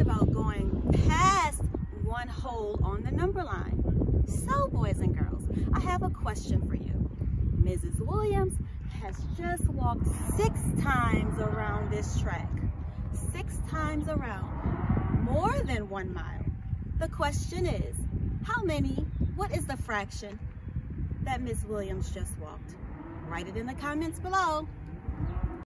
about going past one whole on the number line. So boys and girls, I have a question for you. Mrs. Williams has just walked six times around this track. Six times around, more than one mile. The question is, how many, what is the fraction that Miss Williams just walked? Write it in the comments below.